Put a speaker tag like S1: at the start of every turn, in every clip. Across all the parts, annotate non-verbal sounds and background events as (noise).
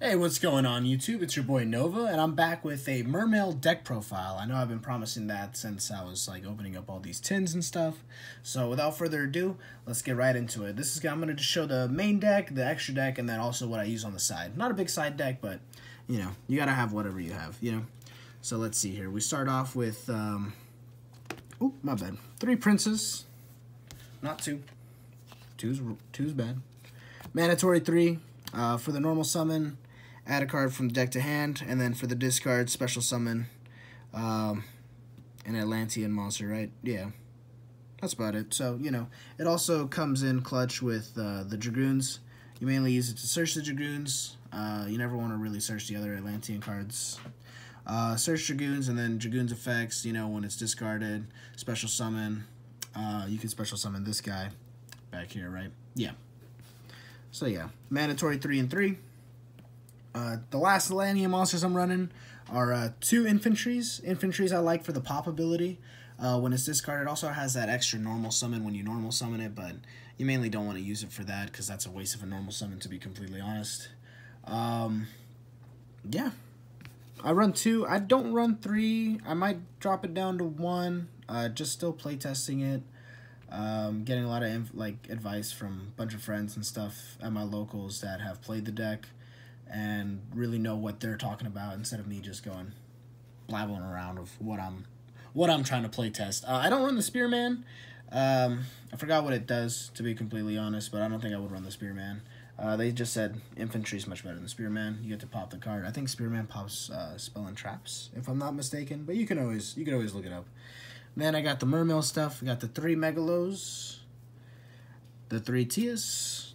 S1: Hey, what's going on YouTube? It's your boy Nova, and I'm back with a Mermail deck profile. I know I've been promising that since I was like opening up all these tins and stuff. So without further ado, let's get right into it. This is I'm going to show the main deck, the extra deck, and then also what I use on the side. Not a big side deck, but you know, you gotta have whatever you have, you know. So let's see here. We start off with, um, oh, my bad. Three princes, not two. Two's two's bad. Mandatory three uh, for the normal summon add a card from the deck to hand, and then for the discard, special summon um, an Atlantean monster, right? Yeah. That's about it. So, you know, it also comes in clutch with uh, the Dragoons. You mainly use it to search the Dragoons. Uh, you never want to really search the other Atlantean cards. Uh, search Dragoons and then Dragoons effects, you know, when it's discarded, special summon. Uh, you can special summon this guy back here, right? Yeah. So, yeah. Mandatory 3 and 3. Uh, the last Atlantean monsters I'm running are uh, two infantries. Infantries I like for the pop ability. Uh, when it's discarded, also has that extra normal summon when you normal summon it, but you mainly don't want to use it for that because that's a waste of a normal summon, to be completely honest. Um, yeah. I run two. I don't run three. I might drop it down to one. Uh, just still playtesting it. Um, getting a lot of like advice from a bunch of friends and stuff at my locals that have played the deck and really know what they're talking about instead of me just going blabbling around of what I'm what I'm trying to play test. Uh, I don't run the Spearman. Um, I forgot what it does to be completely honest, but I don't think I would run the Spearman. Uh, they just said infantry is much better than Spearman. You get to pop the card. I think Spearman pops uh, spell and traps, if I'm not mistaken. But you can always you can always look it up. Then I got the Mermail stuff. We got the three Megalos, the three Tias,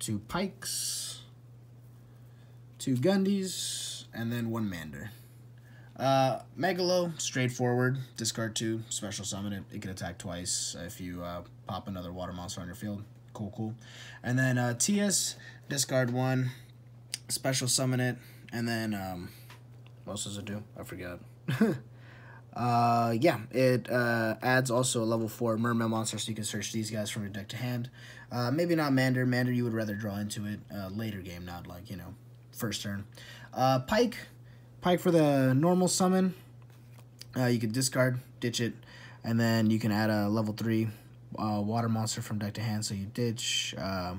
S1: two Pikes, two Gundys, and then one Mander. Uh, Megalo, straightforward. Discard two, special summon it. It can attack twice if you uh, pop another water monster on your field. Cool, cool. And then uh, Tias, discard one, special summon it, and then um, what else does it do? I forgot. (laughs) uh, yeah, it uh, adds also a level four Mermail monster, so you can search these guys from your deck to hand. Uh, maybe not Mander. Mander you would rather draw into it uh, later game, not like you know first turn. Uh, Pike, Pike for the normal summon. Uh, you can discard, ditch it, and then you can add a level 3 uh, water monster from deck to hand. So you ditch, uh,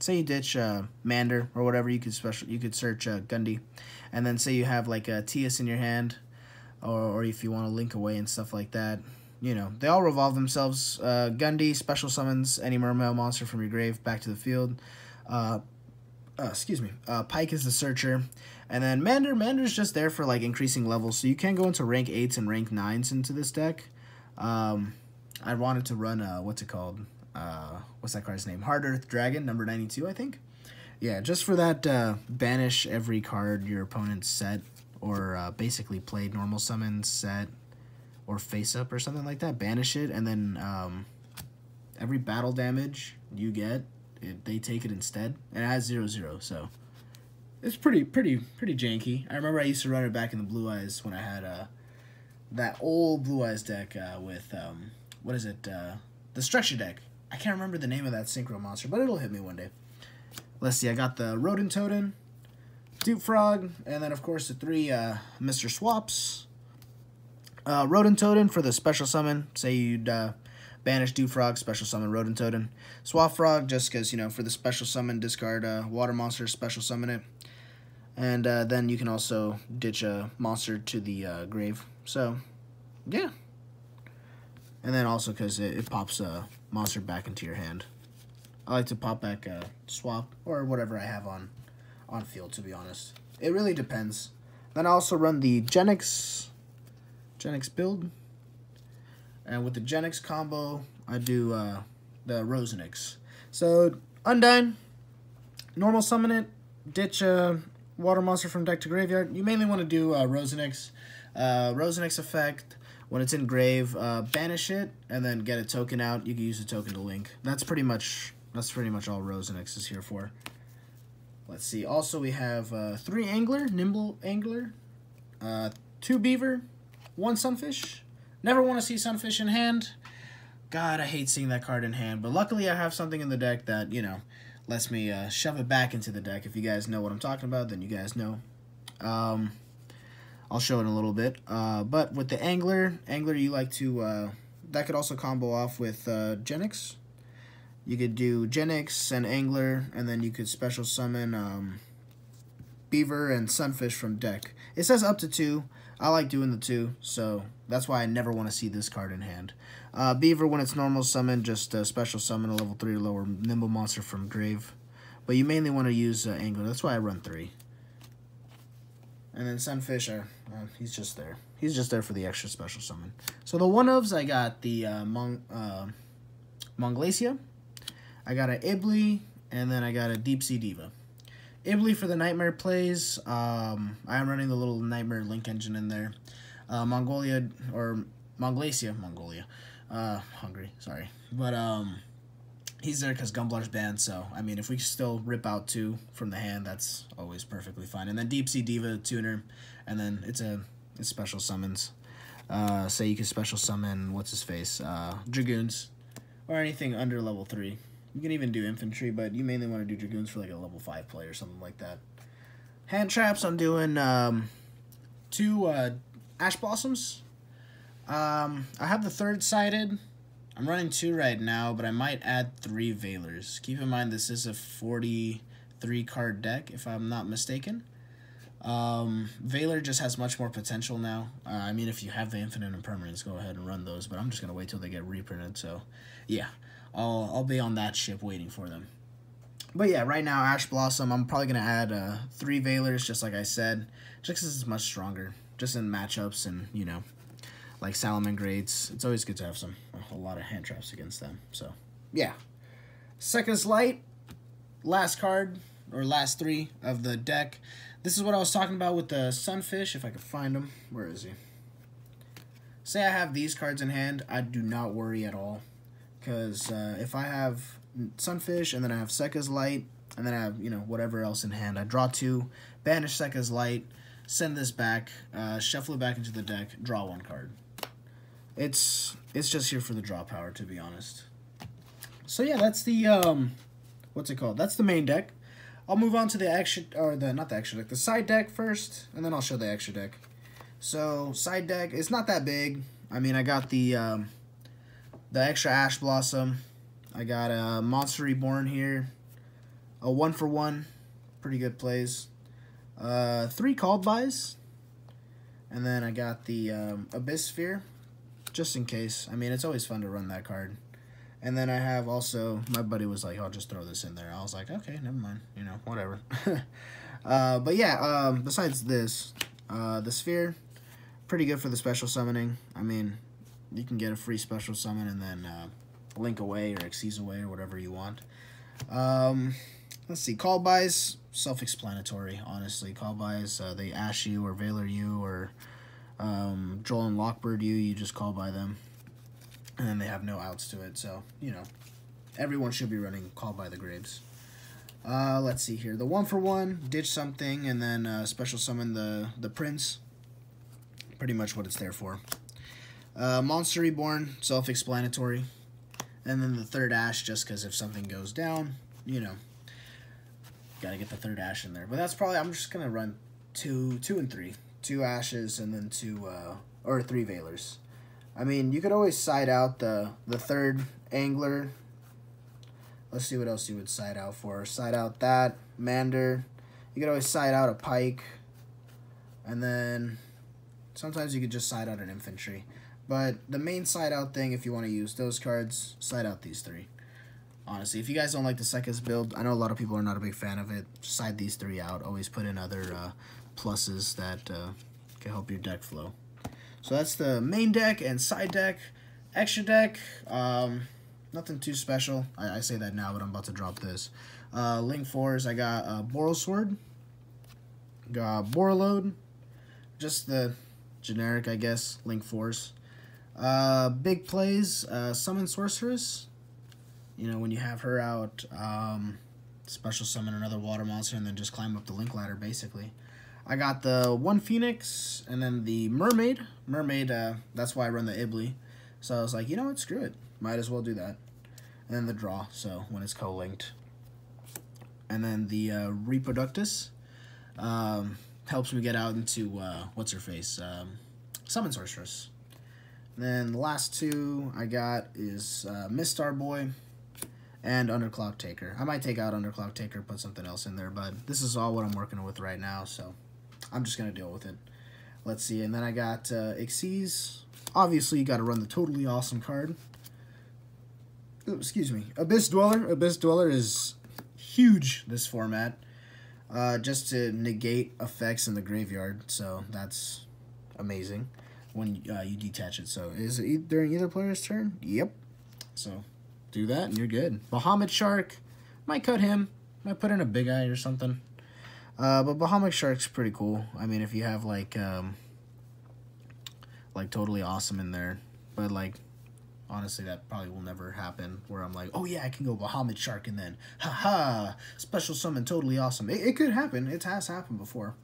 S1: say you ditch uh, Mander or whatever, you could special, you could search uh, Gundy, and then say you have like a Tias in your hand, or, or if you want to link away and stuff like that. You know, they all revolve themselves. Uh, Gundy special summons any mermail monster from your grave back to the field. Uh, uh, excuse me, uh, Pike is the searcher, and then Mander, Mander's just there for like increasing levels, so you can go into rank 8s and rank 9s into this deck. Um, I wanted to run, uh, what's it called, uh, what's that card's name, Heart-eartH Dragon, number 92, I think. Yeah, just for that, uh, banish every card your opponent set, or uh, basically played normal summon, set, or face up or something like that, banish it, and then um, every battle damage you get it, they take it instead, and it has zero zero. So it's pretty pretty pretty janky. I remember I used to run it back in the Blue Eyes when I had uh, that old Blue Eyes deck uh, with um, what is it? Uh, the structure deck. I can't remember the name of that synchro monster, but it'll hit me one day. Let's see. I got the Ronintoadin, Dupe Frog, and then of course the three uh, Mr. Swaps. Uh, Ronintoadin for the special summon. Say you'd uh, Banish Dupe Frog, special summon Rodent. Swap Frog, just because, you know, for the special summon, discard a water monster, special summon it. And uh, then you can also ditch a monster to the uh, grave. So, yeah. And then also because it, it, pops a monster back into your hand. I like to pop back a swap or whatever I have on, on field, to be honest. It really depends. Then I also run the Genex, Genex build. And with the Genex combo, I do uh, the Rosenix. So, Undine, normal summon it, ditch a water monster from deck to graveyard. You mainly want to do uh, Rosenix. Uh, Rosenix effect, when it's in grave, uh, banish it, and then get a token out. You can use the token to link. That's pretty much that's pretty much all Rosenix is here for. Let's see. Also, we have uh, three Angler, Nimble Angler, uh, two Beaver, one Sunfish, Never want to see Sunfish in hand. God, I hate seeing that card in hand. But luckily I have something in the deck that, you know, lets me uh, shove it back into the deck. If you guys know what I'm talking about, then you guys know. Um, I'll show it in a little bit. Uh, but with the Angler, Angler you like to, uh, that could also combo off with uh, Genex. You could do Genex and Angler, and then you could special summon um, Beaver and Sunfish from deck. It says up to two. I like doing the two, so that's why I never want to see this card in hand. Uh, Beaver, when it's normal summon, just uh, special summon a level 3 or lower Nimble monster from Grave. But you mainly want to use uh, Angler. That's why I run 3. And then Sunfish, uh, he's just there. He's just there for the extra special summon. So the one-ofs, I got the uh, Mon uh, Monglacia. I got a Ibly, and then I got a Deep Sea Diva. Ibly for the Knightmare plays. Um, I'm running the little Knightmare link engine in there. Uh, Mongolia, or Monglacia, Mongolia. Uh, hungry, sorry. But, um, he's there because Gumblar's banned, so, I mean, if we still rip out two from the hand, that's always perfectly fine. And then Deep Sea Diva tuner, and then it's a it's special summons. Uh, say you can special summon, what's his face, uh, Dragoons, or anything under level 3. You can even do infantry, but you mainly want to do dragoons for like a level 5 play or something like that. Hand traps, I'm doing um, two uh, Ash Blossoms. Um, I have the third sided. I'm running two right now, but I might add three Veilers. Keep in mind this is a 43 card deck, if I'm not mistaken. Um, Veiler just has much more potential now. Uh, I mean, if you have the Infinite Impermanence, go ahead and run those, but I'm just going to wait till they get reprinted, so yeah. I'll I'll be on that ship waiting for them. But yeah, right now Ash Blossom, I'm probably gonna add uh, three Veilers, just like I said, just because it's much stronger, just in matchups and you know, like Salamangreats. It's always good to have some a lot of hand traps against them. So yeah, Sekka's Light, last card or last three of the deck. This is what I was talking about with the Sunfish. If I could find him, where is he? Say I have these cards in hand, I do not worry at all because uh, if I have Sunfish and then I have Sekka's Light and then I have, you know, whatever else in hand, I draw two, banish Sekka's Light, send this back, uh, shuffle it back into the deck, draw one card. It's it's just here for the draw power, to be honest. So yeah, that's the, um, what's it called? That's the main deck. I'll move on to the extra, or the, not the extra deck, the side deck first, and then I'll show the extra deck. So, side deck, it's not that big. I mean, I got the, um, the extra Ash Blossom. I got a Monster Reborn here. A one for one. Pretty good plays. Uh, three called buys. And then I got the um, Abyss Sphere. Just in case. I mean, it's always fun to run that card. And then I have also, my buddy was like, I'll just throw this in there. I was like, okay, never mind. You know, whatever. (laughs) uh, but yeah, um, besides this, uh, the Sphere, pretty good for the special summoning. I mean, you can get a free special summon and then uh, Link Away or Xyz Away or whatever you want. Um, let's see, call buys, self-explanatory, honestly. Call buys, uh, they ash you or Veiler you or um, Droll and Lockbird you, you just call by them. And then they have no outs to it, so, you know, everyone should be running Call by the Graves. Uh, let's see here. The one for one, ditch something, and then uh, special summon the, the Prince. Pretty much what it's there for. Uh, Monster Reborn, self-explanatory. And then the third Ash, just because if something goes down, you know, gotta get the third Ash in there. But that's probably, I'm just gonna run two, two and three. Two Ashes and then two, uh, or three Veilers. I mean, you could always side out the, the third Angler. Let's see what else you would side out for. Side out that, Mander. You could always side out a Pike. And then sometimes you could just side out an Infantry. But the main side out thing, if you want to use those cards, side out these three. Honestly, if you guys don't like the Sekka's build, I know a lot of people are not a big fan of it. Side these three out. Always put in other uh, pluses that uh, can help your deck flow. So that's the main deck and side deck. Extra deck, um, nothing too special. I, I, say that now, but I'm about to drop this. Uh, Link 4s, I got uh, Borrelsword. Got Borreload. Just the generic, I guess, Link 4s. Uh, big plays, uh, Summon Sorceress. You know, when you have her out, um, special summon another water monster and then just climb up the link ladder, basically. I got the one Phoenix and then the Mermaid. Mermaid, uh, that's why I run the Ibly. So I was like, you know what, screw it. Might as well do that. And then the draw, so when it's co-linked. and then the uh, Reprodocus um, helps me get out into uh, what's her face, um, Summon Sorceress. And then the last two I got is uh, Mistar Boy and Underclock Taker. I might take out Underclock Taker, put something else in there, but this is all what I'm working with right now, so I'm just gonna deal with it. Let's see, and then I got uh, Xyz. Obviously, you got to run the Toadally Awesome card. Ooh, excuse me, Abyss Dweller. Abyss Dweller is huge this format, uh, just to negate effects in the graveyard. So that's amazing when uh, you detach it. So is it during either player's turn? Yep. So do that and you're good. Bahamut Shark, might cut him. Might put in a big eye or something. Uh, but Bahamut Shark's pretty cool. I mean, if you have like um, like Toadally Awesome in there, but like honestly, that probably will never happen. Where I'm like, oh yeah, I can go Bahamut Shark and then haha, special summon Toadally Awesome. It, it could happen. It has happened before,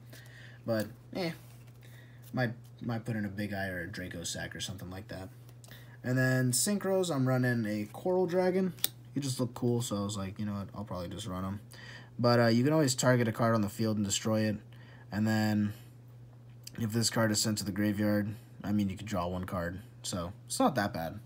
S1: but eh, might might put in a big eye or a Dracossack or something like that. And then synchros, I'm running a Coral Dragon. He just looked cool, so I was like, you know what, I'll probably just run him. But uh, you can always target a card on the field and destroy it. And then if this card is sent to the graveyard, I mean, you could draw one card. So it's not that bad.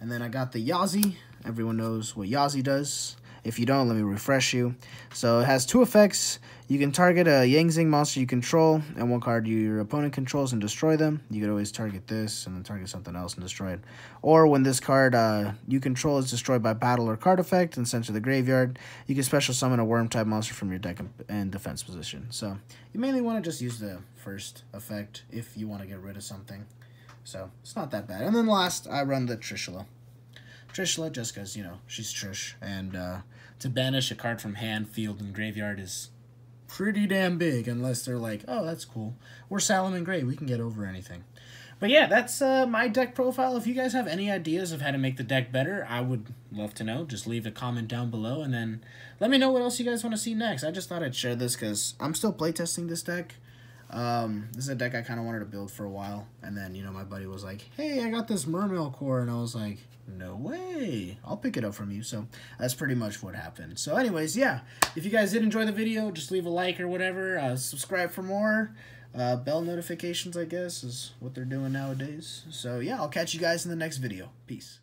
S1: And then I got the Yazi. Everyone knows what Yazi does. If you don't, let me refresh you. So it has two effects. You can target a Yang Zing monster you control, and one card your opponent controls and destroy them. You could always target this, and then target something else and destroy it. Or when this card uh, you control is destroyed by battle or card effect and sent to the graveyard, you can special summon a wyrm-type monster from your deck and defense position. So you mainly want to just use the first effect if you want to get rid of something. So it's not that bad. And then last, I run the Trishula. Trishula just because, you know, she's Trish. And uh, to banish a card from hand, field, and graveyard is pretty damn big unless they're like, oh, that's cool. We're Salamangreat. Gray. We can get over anything. But yeah, that's uh, my deck profile. If you guys have any ideas of how to make the deck better, I would love to know. Just leave a comment down below and then let me know what else you guys want to see next. I just thought I'd share this because I'm still playtesting this deck. Um, this is a deck I kind of wanted to build for a while. And then, you know, my buddy was like, hey, I got this Mermail core. And I was like, no way. I'll pick it up from you. So that's pretty much what happened. So anyways, yeah. If you guys did enjoy the video, just leave a like or whatever. Uh, subscribe for more. Uh, bell notifications, I guess, is what they're doing nowadays. So yeah, I'll catch you guys in the next video. Peace.